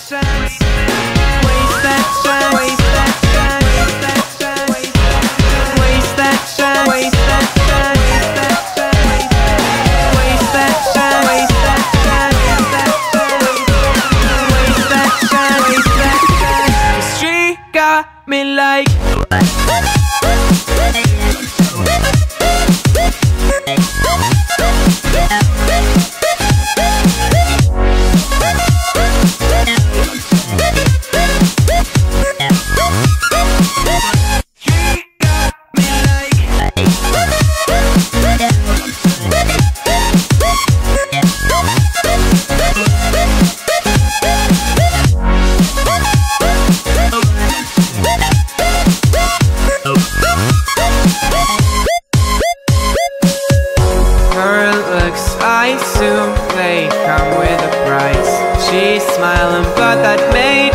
Waste that chance. Waste that chance. Waste that chance. Waste that chance. Waste that chance. Waste that chance. Waste that chance. Street got me like. I assume they come with a price. She's smiling, but that may